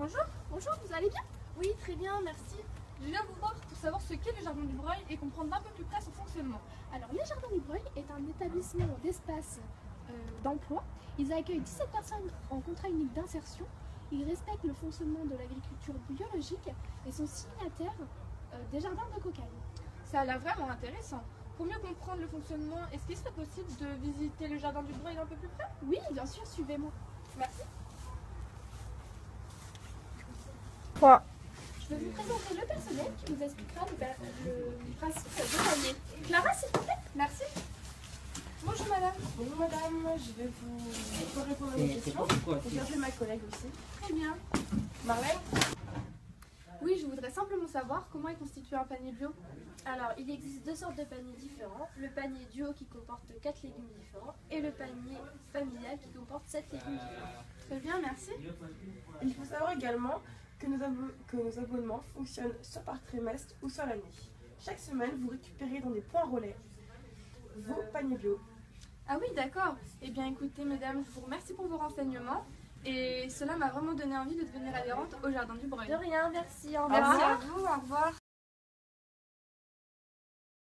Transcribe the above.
Bonjour, bonjour, vous allez bien? Oui, très bien, merci. Je viens vous voir pour savoir ce qu'est le Jardin du Breuil et comprendre d'un peu plus près son fonctionnement. Alors, le Jardin du Breuil est un établissement d'espace euh, d'emploi. Ils accueillent 17 personnes en contrat unique d'insertion. Ils respectent le fonctionnement de l'agriculture biologique et sont signataires euh, des jardins de cocaïne. Ça a l'air vraiment intéressant. Pour mieux comprendre le fonctionnement, est-ce qu'il serait possible de visiter le Jardin du Breuil d'un peu plus près? Oui, bien sûr, suivez-moi. Merci. 3. Je vais vous présenter le personnel qui vous expliquera le, le principe de panier. Clara, s'il te plaît Merci. Bonjour madame. Bonjour madame, je vais vous répondre à vos questions. Je vais appeler ma collègue aussi. Très bien. Marlène Oui, je voudrais simplement savoir comment est constitué un panier bio. Alors, il existe deux sortes de paniers différents. Le panier duo qui comporte 4 légumes différents et le panier familial qui comporte 7 légumes différents. Très bien, merci. Il faut savoir également que nos, abo- que nos abonnements fonctionnent soit par trimestre ou soit l'année. Chaque semaine, vous récupérez dans des points relais vos paniers bio. Ah oui, d'accord. Eh bien écoutez mesdames, je vous remercie pour vos renseignements. Et cela m'a vraiment donné envie de devenir adhérente au Jardin du Breuil. De rien, merci, au Merci revoir. à vous, au revoir.